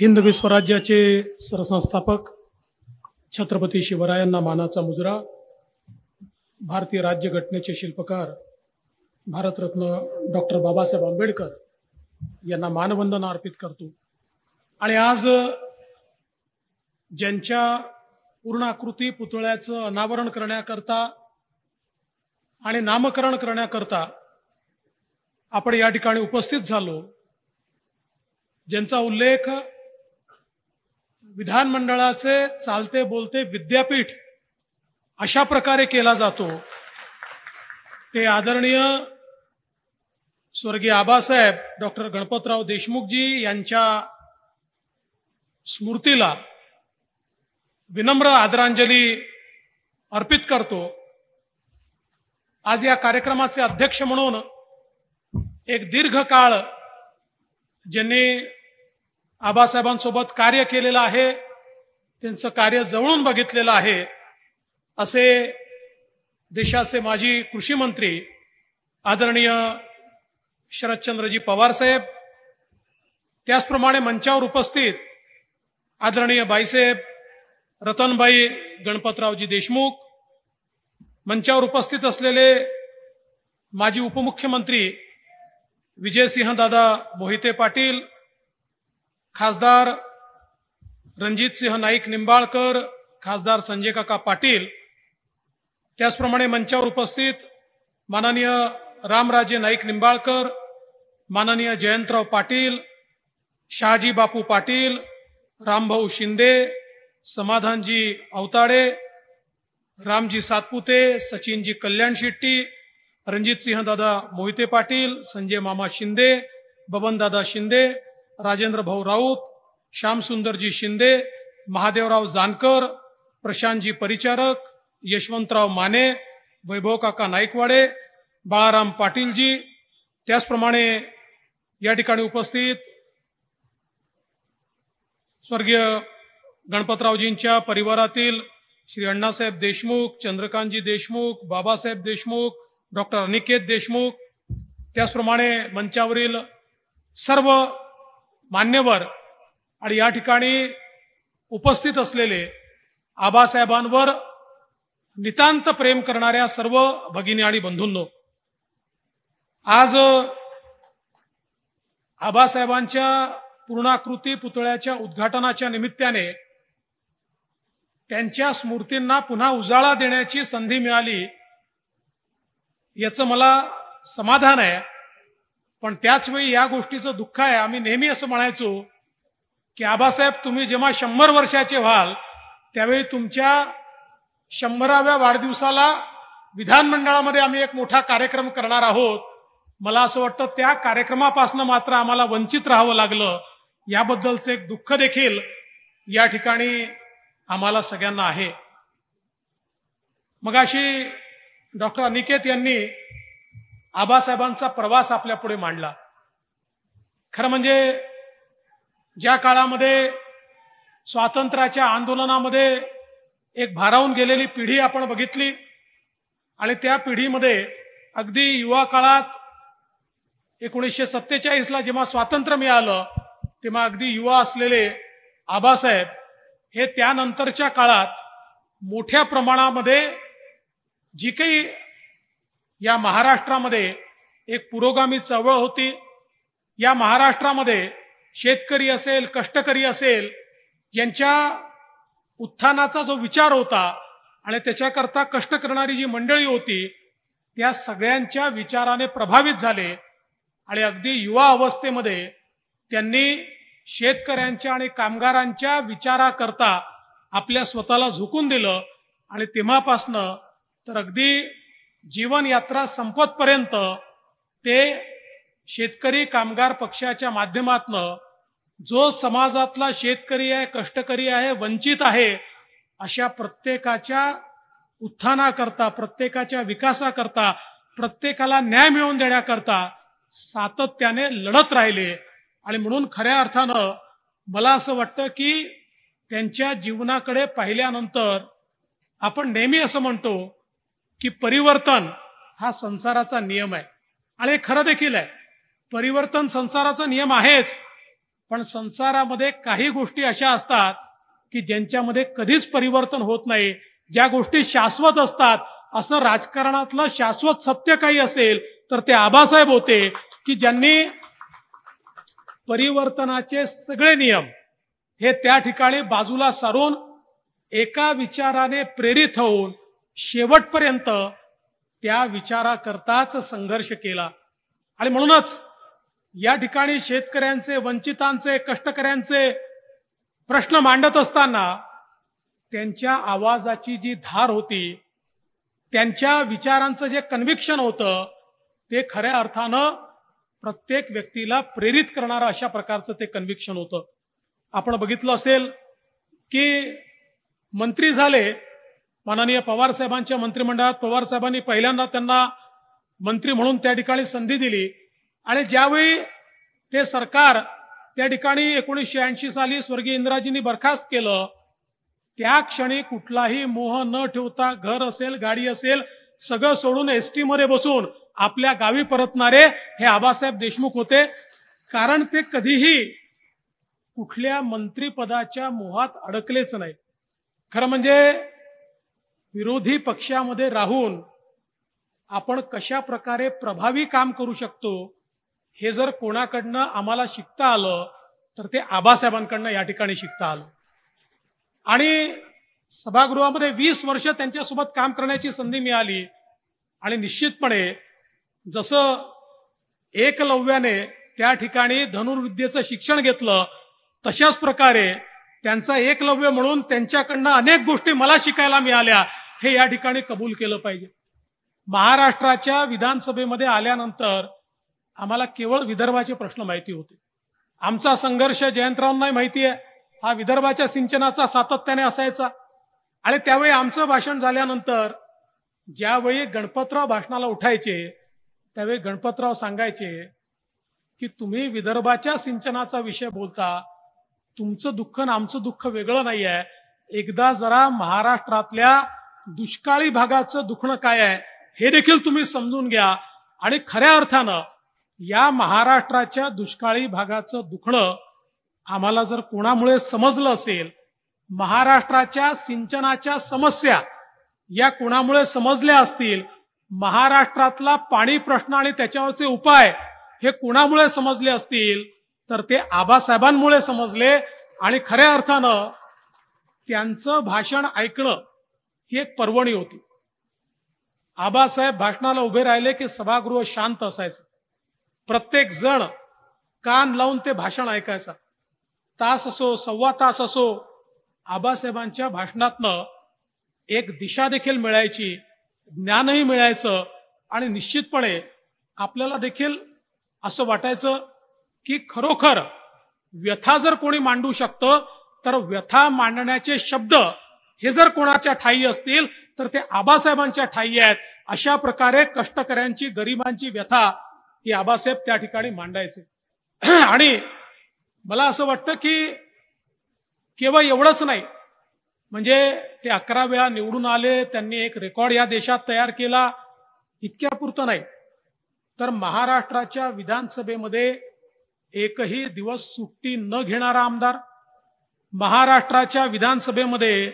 हिंद विश्वराज्याचे सरसंस्थापक छत्रपती शिवरायांना मानाचा मुजरा भारतीय राज्यघटनेचे शिल्पकार भारतरत्न डॉक्टर बाबासाहेब आंबेडकर यांना मानवंदना अर्पित करतो. आणि आज ज्यांच्या पूर्णाकृती पुतळ्याचं अनावरण करण्याकरता आणि नामकरण करण्याकरता आपण या ठिकाणी उपस्थित झालो ज्यांचा उल्लेख विधानमंडळाचे चालते बोलते विद्यापीठ अशा प्रकारे केला जातो. ते आदरणीय स्वर्गीय आबासाहेब डॉक्टर गणपतराव देशमुखजी यांच्या स्मृतीला विनम्र आदरांजली अर्पित करतो. आज या कार्यक्रमाचे अध्यक्ष म्हणून एक दीर्घ काळ ज्यांनी आबासाहेबांसोबत कार्य केलेलं आहे. त्यांचं कार्य जवळून बघितलेलं आहे. असे देशाचे माजी कृषी मंत्री आदरणीय शरदचंद्रजी पवार साहेब त्याचप्रमाणे मंचावर उपस्थित आदरणीय बाईसाहेब रतनबाई गणपतरावजी देशमुख मंचावर उपस्थित असलेले माजी उपमुख्यमंत्री विजयसिंहदादा मोहिते पाटील खासदार रणजितसिंह नाईक निंबाळकर खासदार संजय काका पाटील त्याचप्रमाणे मंचावर उपस्थित माननीय रामराजे नाईक निंबाळकर माननीय जयंतराव पाटील शहाजी बापू पाटील रामभाऊ शिंदे समाधानजी अवताडे रामजी सातपुते सचिनजी कल्याण शेट्टी रणजितसिंह दादा मोहिते पाटील संजय मामा शिंदे बबनदादा शिंदे राजेंद्र भाऊ राऊत श्यामसुंदरजी शिंदे महादेवराव जानकर प्रशांतजी परिचारक यशवंतराव माने वैभव काका नाईकवाडे बाळाराम पाटीलजी. त्याचप्रमाणे या ठिकाणी उपस्थित स्वर्गीय गणपतरावजींच्या परिवारातील श्री अण्णासाहेब देशमुख चंद्रकांतजी देशमुख बाबासाहेब देशमुख डॉक्टर अनिकेत देशमुख त्याचप्रमाणे मंचावरील सर्व मान्यवर आणि या ठिकाणी उपस्थित असलेले आबासाहेबांवर नितांत प्रेम करणाऱ्या सर्व भगिनी आणि बंधूंनो आज आबासाहेबांच्या पूर्णाकृती पुतळ्याच्या उद्घाटनाच्या निमित्ताने त्यांच्या स्मृतींना पुन्हा उजाळा देण्याची संधी मिळाली याचं मला समाधान आहे. पण त्याच वेळी या गोष्टीचं दुःख आहे. आम्ही नेहमी असं म्हणायचो की आबासाहेब तुम्ही जेव्हा शंभर वर्षाचे व्हाल त्यावेळी तुमच्या शंभराव्या वाढदिवसाला विधानमंडळामध्ये आम्ही एक मोठा कार्यक्रम करणार आहोत. मला असं वाटतं त्या कार्यक्रमापासून मात्र आम्हाला वंचित राहावं लागलं. याबद्दलचं एक दुःख देखील या ठिकाणी आम्हाला सगळ्यांना आहे. मग अशी डॉक्टर अनिकेत यांनी आबासाहेबांचा प्रवास आपल्या पुढे मांडला. खरं म्हणजे ज्या काळामध्ये स्वातंत्र्याच्या आंदोलनामध्ये एक भारावून गेलेली पिढी आपण बघितली आणि त्या पिढीमध्ये अगदी युवा काळात एकोणीसशे सत्तेचाळीसला जेव्हा स्वातंत्र्य मिळालं तेव्हा अगदी युवा असलेले आबासाहेब हे त्यानंतरच्या काळात मोठ्या प्रमाणामध्ये जी काही या महाराष्ट्रामध्ये एक पुरोगामी चळवळ होती. या महाराष्ट्रामध्ये शेतकरी असेल कष्टकरी असेल यांच्या उत्थानाचा जो विचार होता आणि त्याच्याकरता कष्ट करणारी जी मंडळी होती त्या सगळ्यांच्या विचाराने प्रभावित झाले आणि अगदी युवा अवस्थेमध्ये त्यांनी शेतकऱ्यांच्या आणि कामगारांच्या विचाराकरता आपल्या स्वतःला झुकून दिलं आणि तेव्हापासनं तर अगदी जीवनयात्रा संपतपर्यंत ते शेतकरी कामगार पक्षाच्या माध्यमातनं जो समाजातला शेतकरी आहे कष्टकरी आहे वंचित आहे अशा प्रत्येकाच्या उत्थानाकरता प्रत्येकाच्या विकासाकरता प्रत्येकाला न्याय मिळवून देण्याकरता सातत्याने लढत राहिले. आणि म्हणून खऱ्या अर्थानं मला असं वाटतं की त्यांच्या जीवनाकडे पाहिल्यानंतर आपण नेहमी असं म्हणतो की परिवर्तन हा संसाराचा नियम आहे. आणि हे खरं देखील आहे. परिवर्तन संसाराचा नियम आहेच पण संसारामध्ये काही गोष्टी अशा असतात की ज्यांच्यामध्ये कधीच परिवर्तन होत नाही. ज्या गोष्टी शाश्वत असतात असं राजकारणातलं शाश्वत सत्य काही असेल तर ते आबासाहेब होते की ज्यांनी परिवर्तनाचे सगळे नियम हे त्या ठिकाणी बाजूला सारून एका विचाराने प्रेरित होऊन शेवटपर्यंत त्या विचाराकरताच संघर्ष केला. आणि म्हणूनच या ठिकाणी शेतकऱ्यांचे वंचितांचे कष्टकऱ्यांचे प्रश्न मांडत असताना त्यांच्या आवाजाची जी धार होती त्यांच्या विचारांचं जे कन्व्हिक्शन होतं ते खऱ्या अर्थानं प्रत्येक व्यक्तीला प्रेरित करणारं अशा प्रकारचं ते कन्व्हिक्शन होतं. आपण बघितलं असेल की मंत्री झाले माननीय पवार साहेबांच्या मंत्रिमंडळात पवार साहेबांनी पहिल्यांदा त्यांना मंत्री म्हणून त्या ठिकाणी संधी दिली. आणि ज्यावेळी ते सरकार त्या ठिकाणी एकोणीसशे ऐंशी साली स्वर्गीय इंदिराजींनी बरखास्त केलं त्या क्षणी कुठलाही मोह न ठेवता घर असेल गाडी असेल सगळं सोडून एसटी मध्ये बसून आपल्या गावी परतणारे हे आबासाहेब देशमुख होते. कारण ते कधीही कुठल्या मंत्रीपदाच्या मोहात अडकलेच नाही खरं म्हणजे विरोधी पक्षामध्ये राहून आपण कशा प्रकारे प्रभावी काम करू शकतो हे जर कोणाकडनं आम्हाला शिकता आलं तर ते आबासाहेबांकडनं या ठिकाणी शिकता आलं. आणि सभागृहामध्ये वीस वर्ष त्यांच्यासोबत काम करण्याची संधी मिळाली आणि निश्चितपणे जसं एकलव्याने त्या ठिकाणी धनुर्विद्येचं शिक्षण घेतलं तशाच प्रकारे त्यांचा एकलव्य म्हणून त्यांच्याकडनं अनेक गोष्टी मला शिकायला मिळाल्या. हे या ठिकाणी कबूल केलं पाहिजे. महाराष्ट्राच्या विधानसभेमध्ये आल्यानंतर आम्हाला केवळ विदर्भाचे प्रश्न माहिती होते. आमचा संघर्ष जयंतरावांनाही माहिती आहे. हा विदर्भाच्या सिंचनाचा सातत्याने असायचा. आणि त्यावेळी आमचं भाषण झाल्यानंतर ज्यावेळी गणपतराव भाषणाला उठायचे त्यावेळी गणपतराव सांगायचे की तुम्ही विदर्भाच्या सिंचनाचा विषय बोलता. तुमचं दुःख आणि आमचं दुःख वेगळं नाही आहे एकदा जरा महाराष्ट्रातल्या दुष्काळी भागाचं दुखणं काय आहे हे देखील तुम्ही समजून घ्या. आणि खऱ्या अर्थानं या महाराष्ट्राच्या दुष्काळी भागाचं दुखणं आम्हाला जर कोणामुळे समजलं असेल महाराष्ट्राच्या सिंचनाच्या समस्या या कोणामुळे समजल्या असतील महाराष्ट्रातला पाणी प्रश्न आणि त्याच्यावरचे उपाय हे कोणामुळे समजले असतील तर ते आबासाहेबांमुळे समजले. आणि खऱ्या अर्थानं त्यांचं भाषण ऐकणं ही एक पर्वणी होती. आबासाहेब भाषणाला उभे राहिले की सभागृह शांत असायचं. प्रत्येक जण कान लावून ते भाषण ऐकायचा. तास असो सव्वा तास असो आबासाहेबांच्या भाषणातनं एक दिशा देखील मिळायची ज्ञानही मिळायचं आणि निश्चितपणे आपल्याला देखील असं वाटायचं की खरोखर व्यथा जर कोणी मांडू शकतं तर व्यथा मांडण्याचे शब्द हे जर कोणाच्या ठाई असतील तर ते आबासाहेबांच्या ठाई आहेत. अशा प्रकारे कष्टकऱ्यांची गरिबांची व्यथा ही आबासाहेब त्या ठिकाणी मांडायचे. आणि मला असं वाटतं की केवळ एवढंच नाही म्हणजे ते अकरा वेळा निवडून आले त्यांनी एक रेकॉर्ड या देशात तयार केला इतक्या पुरतं नाही. तर महाराष्ट्राच्या विधानसभेमध्ये एकही दिवस सुट्टी न घेणारा आमदार महाराष्ट्राच्या विधानसभेमध्ये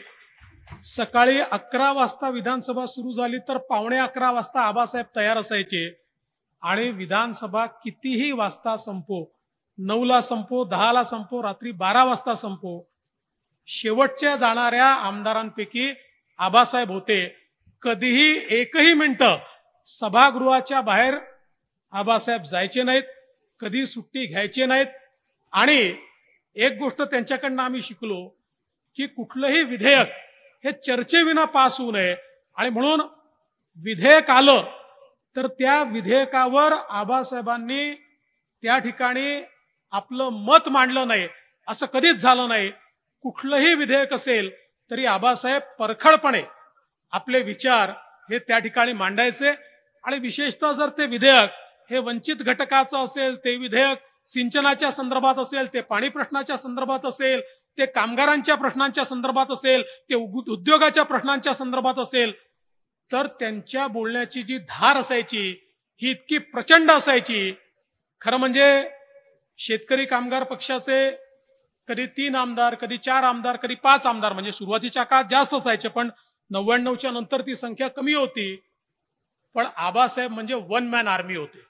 सकाळी अकरा वाजता विधानसभा सुरू झाली तर पावणे अकरा वाजता आबासाहेब तयार असायचे. आणि विधानसभा कितीही वाजता संपो नऊला संपो दहाला संपो रात्री बारा वाजता संपो शेवटच्या जाणाऱ्या आमदारांपैकी आबासाहेब होते. कधीही एकही मिनिट सभागृहाच्या बाहेर आबासाहेब जायचे नाहीत कधी सुट्टी घ्यायचे नाहीत. आणि एक गोष्ट त्यांच्याकडनं आम्ही शिकलो की कुठलंही विधेयक हे चर्चेविना पास होऊ नये. आणि म्हणून विधेयक आलं तर त्या विधेयकावर आबासाहेबांनी त्या ठिकाणी आपलं मत मांडलं नाही. असं कधीच झालं नाही. कुठलंही विधेयक असेल तरी आबासाहेब परखडपणे आपले विचार हे त्या ठिकाणी मांडायचे. आणि विशेषतः जर ते विधेयक हे वंचित घटकाचं असेल ते विधेयक सिंचनाच्या संदर्भात असेल ते पाणी प्रश्नाच्या संदर्भात असेल ते कामगारांच्या प्रश्नांच्या संदर्भात असेल ते उद्योगाच्या प्रश्नांच्या संदर्भात असेल तर त्यांच्या बोलण्याची जी धार असायची ही इतकी प्रचंड असायची. खरं म्हणजे शेतकरी कामगार पक्षाचे कधी तीन आमदार कधी चार आमदार कधी पाच आमदार म्हणजे सुरुवातीच्या काळात जास्त असायचे पण नव्याण्णवच्या नंतर ती संख्या कमी होती. पण आबासाहेब म्हणजे वन मॅन आर्मी होते.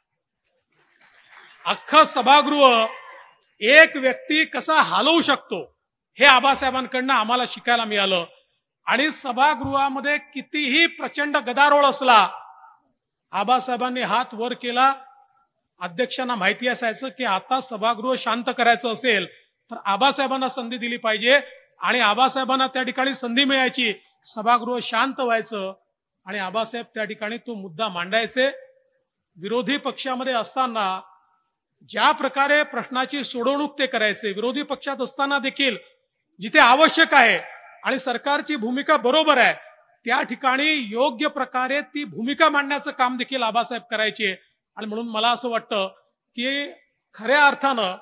अख्खं सभागृह एक व्यक्ती कसा हलवू शकतो? हे आबासाहेबांकडनं आम्हाला शिकायला मिळालं. आणि सभागृहामध्ये कितीही प्रचंड गदारोळ असला आबासाहेबांनी हात वर केला. अध्यक्षांना माहिती असायचं की आता सभागृह शांत करायचं असेल तर आबासाहेबांना संधी दिली पाहिजे. आणि आबासाहेबांना त्या ठिकाणी संधी मिळायची सभागृह शांत व्हायचं. आणि आबासाहेब त्या ठिकाणी तो मुद्दा मांडायचे. विरोधी पक्षामध्ये असताना ज्या प्रकारे प्रश्नाची सोडवणूक ते करायचे विरोधी पक्षात असताना देखील जिथे आवश्यक आहे आणि सरकारची भूमिका बरोबर आहे त्या ठिकाणी योग्य प्रकारे ती भूमिका मांडण्याचं काम देखील आबासाहेब करायचे. आणि म्हणून मला असं वाटतं की खऱ्या अर्थानं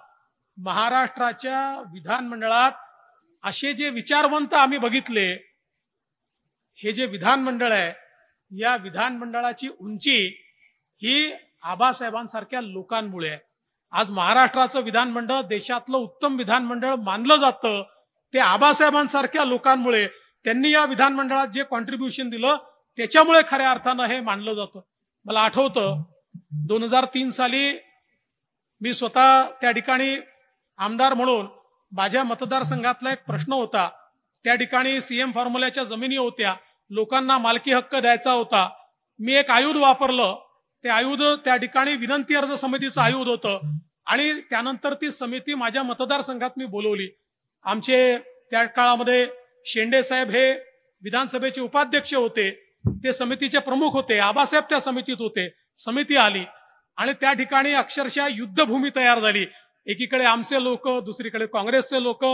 महाराष्ट्राच्या विधानमंडळात असे जे विचारवंत आम्ही बघितले हे जे विधानमंडळ आहे या विधानमंडळाची उंची ही आबासाहेबांसारख्या लोकांमुळे आहे. आज महाराष्ट्राचं विधानमंडळ देशातलं उत्तम विधानमंडळ मानलं जातं ते आबासाहेबांसारख्या लोकांमुळे त्यांनी या विधानमंडळात जे कॉन्ट्रीब्युशन दिलं त्याच्यामुळे खऱ्या अर्थानं हे मानलं जातं. मला आठवतं दोन हजार तीन साली मी स्वतः त्या ठिकाणी आमदार म्हणून माझ्या मतदारसंघातला एक प्रश्न होता. त्या ठिकाणी सीएम फॉर्म्युल्याच्या जमिनी होत्या लोकांना मालकी हक्क द्यायचा होता. मी एक आयुध वापरलं. ते आयुध त्या ठिकाणी विनंती अर्ज समितीचं आयुध होतं. आणि त्यानंतर ती समिती माझ्या मतदारसंघात मी बोलवली. आमचे त्या काळामध्ये शेंडे साहेब हे विधानसभेचे उपाध्यक्ष होते. ते समितीचे प्रमुख होते. आबासाहेब त्या समितीत होते. समिती आली आणि त्या ठिकाणी अक्षरशः युद्धभूमी तयार झाली. एकीकडे आमचे लोक दुसरीकडे काँग्रेसचे लोक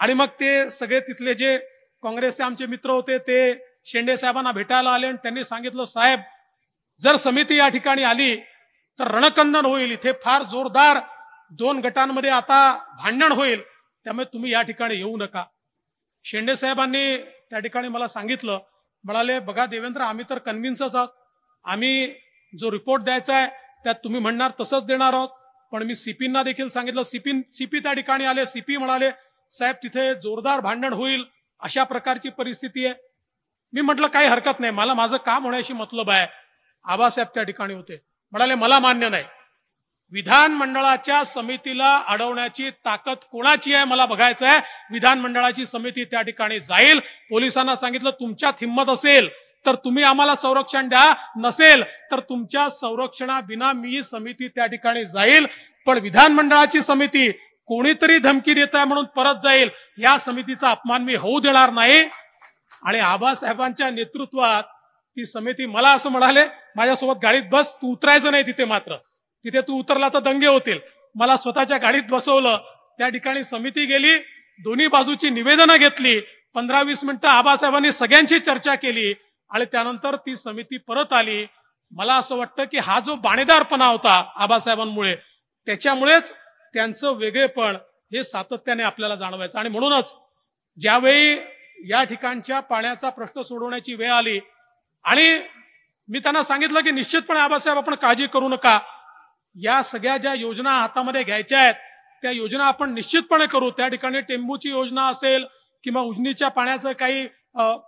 आणि मग ते सगळे तिथले जे काँग्रेसचे आमचे मित्र होते ते शेंडे साहेबांना भेटायला आले आणि त्यांनी सांगितलं साहेब जर समिती या ठिकाणी आली तर रणकंदन होईल. इथे फार जोरदार दोन गटांमध्ये आता भांडण होईल. त्यामुळे तुम्ही या ठिकाणी येऊ नका. शेंडे साहेबांनी त्या ठिकाणी मला सांगितलं म्हणाले बघा देवेंद्र आम्ही तर कन्व्हिन्सच आहोत. आम्ही जो रिपोर्ट द्यायचा आहे त्यात तुम्ही म्हणणार तसंच देणार आहोत. पण मी सीपींना देखील सांगितलं. सीपी सीपी त्या ठिकाणी आले. सीपी म्हणाले साहेब तिथे जोरदार भांडण होईल. अशा प्रकारची परिस्थिती आहे. मी म्हटलं काही हरकत नाही. मला माझं काम होण्याशी मतलब आहे. आबासाहेब त्या ठिकाणी होते. म्हणाले मला मान्य नाही. विधानमंडळाच्या समितीला अडवण्याची ताकद कोणाची आहे मला बघायचं आहे. विधानमंडळाची समिती त्या ठिकाणी जाईल. पोलिसांना सांगितलं तुमच्यात हिंमत असेल तर तुम्ही आम्हाला संरक्षण द्या. नसेल तर तुमच्या संरक्षणाविना मी समिती त्या ठिकाणी जाईल. पण विधानमंडळाची समिती कोणीतरी धमकी देत आहे म्हणून परत जाईल. या समितीचा अपमान मी होऊ देणार नाही. आणि आबासाहेबांच्या नेतृत्वात ती समिती मला असं म्हणाले माझ्यासोबत गाडीत बस तू उतरायचं नाही तिथे मात्र. तिथे तू उतरला तर दंगे होतील. मला स्वतःच्या गाडीत बसवलं. त्या ठिकाणी समिती गेली दोन्ही बाजूची निवेदनं घेतली पंधरा वीस मिनिटं आबासाहेबांनी सगळ्यांची चर्चा केली आणि त्यानंतर ती समिती परत आली. मला असं वाटतं की हा जो बाणेदारपणा होता आबासाहेबांमुळे त्याच्यामुळेच त्यांचं वेगळेपण हे सातत्याने आपल्याला जाणवायचं. आणि म्हणूनच ज्यावेळी या ठिकाणच्या पाण्याचा प्रश्न सोडवण्याची वेळ आली आणि मी त्यांना सांगितलं की निश्चितपणे आबासाहेब आपण काळजी करू नका. या सगळ्या ज्या योजना हातामध्ये घ्यायच्या आहेत त्या योजना आपण निश्चितपणे करू. त्या ठिकाणी टेंबूची योजना असेल किंवा उजनीच्या पाण्याचं काही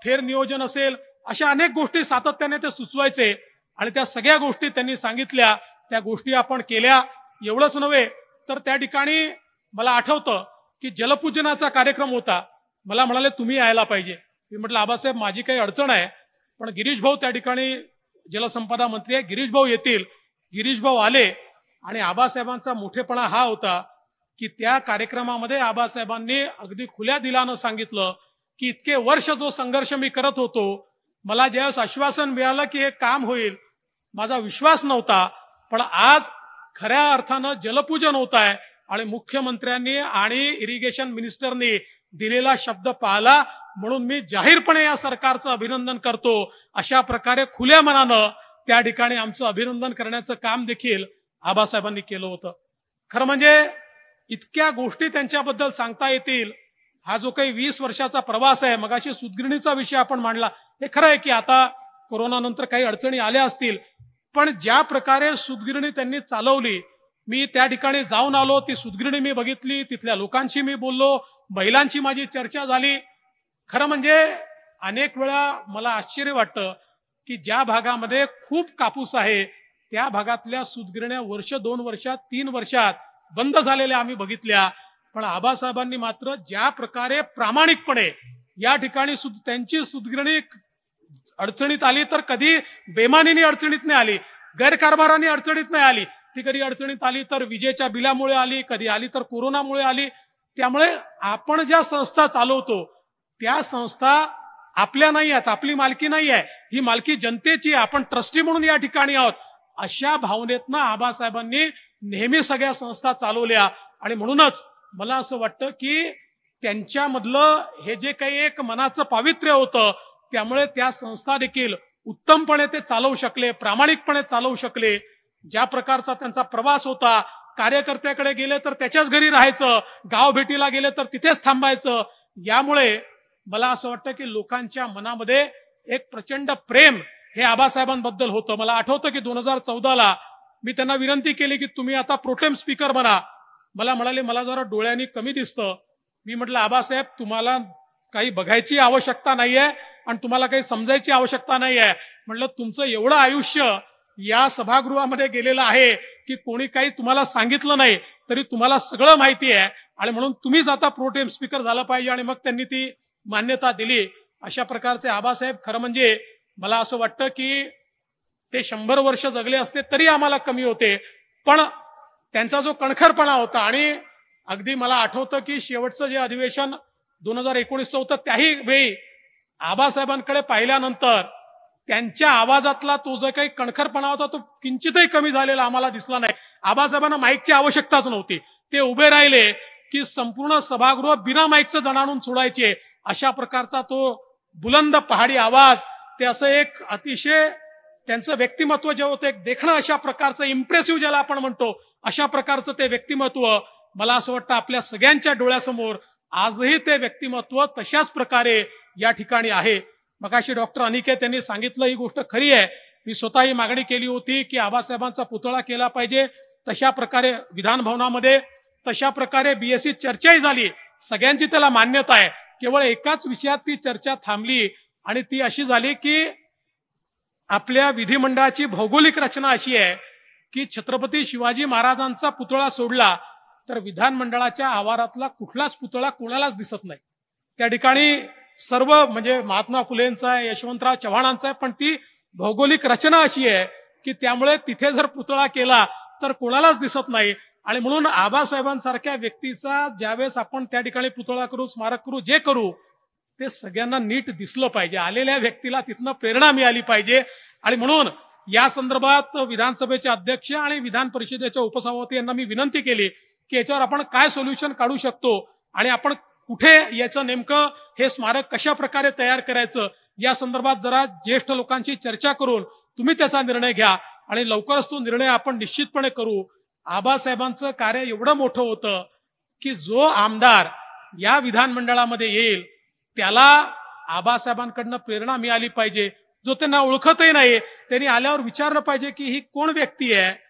फेर नियोजन असेल अशा अनेक गोष्टी सातत्याने ते सुचवायचे आणि त्या सगळ्या गोष्टी त्यांनी सांगितल्या. त्या गोष्टी आपण केल्या. एवढंच नव्हे तर त्या ठिकाणी मला आठवतं की जलपूजनाचा कार्यक्रम होता. मला म्हणाले तुम्ही यायला पाहिजे. मी म्हटलं आबासाहेब माझी काही अडचण आहे. पण गिरीश भाऊ त्या ठिकाणी जलसंपदा मंत्री आहे. गिरीश भाऊ येतील. गिरीश भाऊ आले. आणि आबासाहेबांचा मोठेपणा हा होता की त्या कार्यक्रमामध्ये आबासाहेबांनी अगदी खुल्या दिलानं सांगितलं की इतके वर्ष जो संघर्ष मी करत होतो मला ज्यावेळेस आश्वासन मिळालं की हे काम होईल माझा विश्वास नव्हता पण आज खऱ्या अर्थानं जलपूजन होत आहे आणि मुख्यमंत्र्यांनी आणि इरिगेशन मिनिस्टरनी दिलेला शब्द पाहिला म्हणून मी जाहीरपणे या सरकारचं अभिनंदन करतो. अशा प्रकारे खुल्या मनानं त्या ठिकाणी आमचं अभिनंदन करण्याचं काम देखील आबासाहेबांनी केलं होतं. खरं म्हणजे इतक्या गोष्टी त्यांच्याबद्दल सांगता येतील. हा जो काही वीस वर्षाचा प्रवास आहे मगाशी सुदगिरणीचा विषय आपण मांडला. हे खरं आहे की आता कोरोनानंतर काही अडचणी आल्या असतील. पण ज्या प्रकारे सुदगिरणी त्यांनी चालवली मी त्या ठिकाणी जाऊन आलो ती सुदगिरणी मी बघितली तिथल्या लोकांशी मी बोललो महिलांची माझी चर्चा झाली. खरं म्हणजे अनेक वेळा मला आश्चर्य वाटतं की ज्या भागामध्ये खूप कापूस आहे त्या भागातल्या सुदगिरण्या वर्ष दोन वर्षात तीन वर्षात बंद झालेल्या आम्ही बघितल्या. पण आबासाहेबांनी मात्र ज्या प्रकारे प्रामाणिकपणे या ठिकाणी सुद त्यांची सुदगिरणी अडचणीत आली तर कधी बेमानीने अडचणीत नाही आली गैरकारभाराने अडचणीत नाही आली. ती कधी अडचणीत आली तर विजेच्या बिलामुळे आली कधी आली तर कोरोनामुळे आली. त्यामुळे आपण ज्या संस्था चालवतो त्या संस्था आपल्या नाही आहेत आपली मालकी नाही आहे. ही मालकी जनतेची आहे आपण ट्रस्टी म्हणून या ठिकाणी आहोत. अशा भावनेतनं आबासाहेबांनी नेहमी सगळ्या संस्था चालवल्या. आणि म्हणूनच मला असं वाटतं की त्यांच्यामधलं हे जे काही एक मनाचं पावित्र्य होतं त्यामुळे त्या संस्था देखील उत्तमपणे ते चालवू शकले प्रामाणिकपणे चालवू शकले. ज्या प्रकारचा त्यांचा प्रवास होता कार्यकर्त्याकडे गेले तर त्याच्याच घरी राहायचं गाव भेटीला गेले तर तिथेच थांबायचं. यामुळे मला असं वाटतं की लोकांच्या मनामध्ये एक प्रचंड प्रेम हे आबासाहेबांबद्दल होतं. मला आठवतं की दोन हजार चौदाला मी त्यांना विनंती केली की तुम्ही आता प्रोटेम स्पीकर बना. मला म्हणाले मला जरा डोळ्यांनी कमी दिसतं. मी म्हटलं आबासाहेब तुम्हाला काही बघायची आवश्यकता नाहीये आणि तुम्हाला काही समजायची आवश्यकता नाहीये. म्हटलं तुमचं एवढं आयुष्य या सभागृहामध्ये गेलेलं आहे की कोणी काही तुम्हाला सांगितलं नाही तरी तुम्हाला सगळं माहिती आहे आणि म्हणून तुम्हीच आता प्रोटेम स्पीकर झालं पाहिजे आणि मग त्यांनी ती मान्यता दिली. अशा प्रकारचे आबासाहेब खरं म्हणजे मला असं वाटतं की ते शंभर वर्ष जगले असते तरी आम्हाला कमी होते. पण त्यांचा जो कणखरपणा होता आणि अगदी मला आठवतं की शेवटचं जे अधिवेशन दोन हजार एकोणीसचं होतं त्याही वेळी आबासाहेबांकडे पाहिल्यानंतर त्यांच्या आवाजातला तो जो काही कणखरपणा होता तो किंचितही कमी झालेला आम्हाला दिसला नाही. आबासाहेबांना माईकची आवश्यकताच नव्हती. ते उभे राहिले की संपूर्ण सभागृह बिना माईकचं दणाणून सोडायचे अशा प्रकारचा तो बुलंद पहाडी आवाज ते असं एक अतिशय त्यांचं व्यक्तिमत्व जे होतं एक देखणं अशा प्रकारचं इम्प्रेसिव्ह ज्याला आपण म्हणतो अशा प्रकारचं ते व्यक्तिमत्व मला असं वाटतं आपल्या सगळ्यांच्या डोळ्यासमोर आजही ते व्यक्तिमत्व तशाच प्रकारे या ठिकाणी आहे. मगाशी डॉक्टर अनिकेत यांनी सांगितलं ही गोष्ट खरी आहे. मी स्वतः ही मागणी केली होती की आबासाहेबांचा पुतळा केला पाहिजे. तशा प्रकारे विधान भवनामध्ये तशा प्रकारे बीएससी चर्चाही झाली. सगळ्यांची त्याला मान्यता आहे. केवळ एकाच विषयात ती चर्चा थांबली आणि ती अशी झाली की आपल्या विधिमंडळाची भौगोलिक रचना अशी आहे की छत्रपती शिवाजी महाराजांचा पुतळा सोडला तर विधानमंडळाच्या आवारातला कुठलाच पुतळा कोणालाच दिसत नाही. त्या ठिकाणी सर्व म्हणजे महात्मा फुलेंचा आहे यशवंतराव चव्हाणांचा आहे पण ती भौगोलिक रचना अशी आहे की त्यामुळे तिथे जर पुतळा केला तर कोणालाच दिसत नाही. आणि म्हणून आबासाहेबांसारख्या व्यक्तीचा ज्यावेळेस आपण त्या ठिकाणी पुतळा करू स्मारक करू जे करू ते सगळ्यांना नीट दिसलं पाहिजे. आलेल्या व्यक्तीला तिथनं प्रेरणा मिळाली पाहिजे. आणि म्हणून या संदर्भात विधानसभेचे अध्यक्ष आणि विधान परिषदेच्या उपसभापती यांना मी विनंती केली की याच्यावर आपण काय सोल्युशन काढू शकतो आणि आपण कुठे याचं नेमकं हे स्मारक कशा प्रकारे तयार करायचं या संदर्भात जरा ज्येष्ठ लोकांची चर्चा करून तुम्ही त्याचा निर्णय घ्या आणि लवकरच तो निर्णय आपण निश्चितपणे करू. आबासाहेबांचं कार्य एवढं मोठं होतं की जो आमदार या विधानमंडळामध्ये येईल त्याला आबासाहेबांकडनं प्रेरणा मिळाली पाहिजे. जो त्यांना ओळखतही नाही त्यांनी आल्यावर विचारलं पाहिजे की ही कोण व्यक्ती आहे?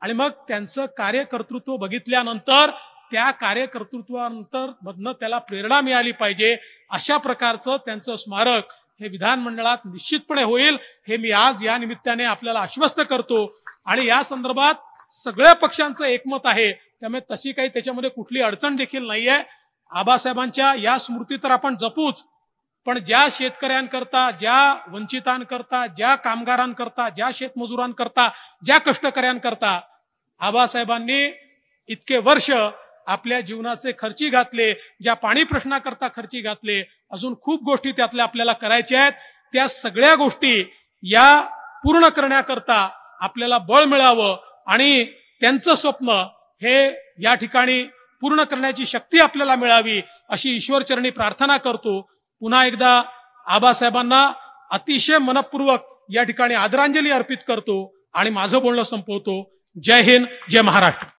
आणि मग त्यांचं कार्यकर्तृत्व बघितल्यानंतर त्या कार्यकर्तृत्वानंतर मधनं त्याला प्रेरणा मिळाली पाहिजे. अशा प्रकारचं त्यांचं स्मारक हे विधानमंडळात निश्चितपणे होईल. हे मी आज या निमित्ताने आपल्याला आश्वस्त करतो. आणि या संदर्भात सगळ्या पक्षांचं एकमत आहे. त्यामुळे तशी काही त्याच्यामध्ये कुठली अडचण देखील नाहीये. आबासाहेबांच्या या स्मृती तर आपण जपूच पण ज्या शेतकऱ्यांकरता ज्या वंचितांकरता ज्या कामगारांकरता ज्या शेतमजुरांकरता ज्या कष्टकऱ्यांकरता आबासाहेबांनी इतके वर्ष आपल्या जीवनाचे खर्ची घातले ज्या पाणी प्रश्नाकरता खर्ची घातले अजून खूप गोष्टी त्यातल्या आपल्याला करायच्या आहेत. त्या सगळ्या गोष्टी या पूर्ण करण्याकरता आपल्याला बळ मिळावं आणि त्यांचं स्वप्न हे या ठिकाणी पूर्ण करण्याची शक्ती आपल्याला मिळावी अशी ईश्वरचरणी प्रार्थना करतो. पुन्हा एकदा आबासाहेबांना अतिशय मनपूर्वक या ठिकाणी आदरांजली अर्पित करतो आणि माझं बोलणं संपवतो. जय हिंद जय महाराष्ट्र.